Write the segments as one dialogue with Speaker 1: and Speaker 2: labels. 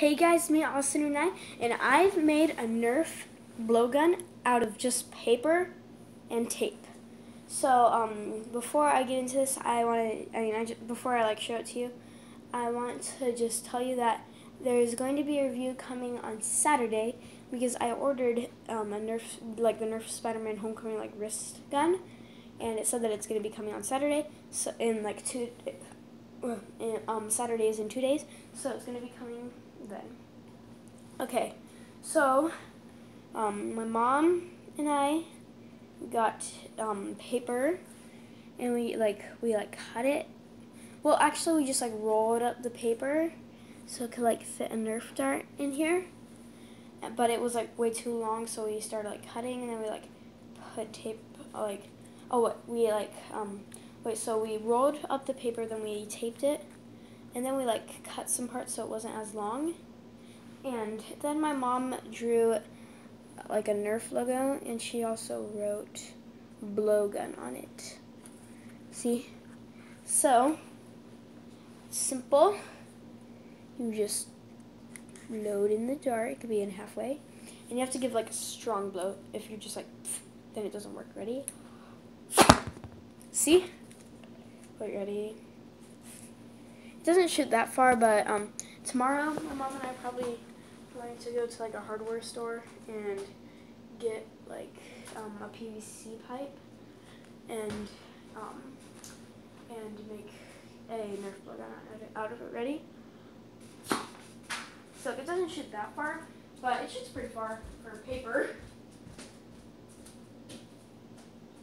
Speaker 1: Hey guys, me Austin09, and I've made a Nerf blowgun out of just paper and tape. So um, before I get into this, I want to, I mean, I just, before I like show it to you, I want to just tell you that there is going to be a review coming on Saturday because I ordered um, a Nerf, like the Nerf Spider-Man Homecoming like wrist gun, and it said that it's going to be coming on Saturday, so in like two, um, Saturday is in two days, so it's going to be coming then. Okay, so um, my mom and I got um, paper and we like we like cut it. Well, actually, we just like rolled up the paper so it could like fit a Nerf dart in here. But it was like way too long, so we started like cutting and then we like put tape like oh we like um wait so we rolled up the paper then we taped it and then we like cut some parts so it wasn't as long. And then my mom drew like a Nerf logo and she also wrote blowgun on it. See? So, simple. You just load in the dart. It could be in halfway. And you have to give like a strong blow. If you're just like, then it doesn't work. Ready? See? Wait, ready? It doesn't shoot that far, but um, tomorrow my mom and I probably going to go to like a hardware store and get like um, a PVC pipe and um, and make a Nerf blow gun out of it. Ready? So it doesn't shoot that far, but it shoots pretty far for paper.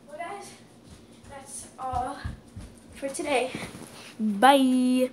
Speaker 1: Well guys, that's all for today. Bye.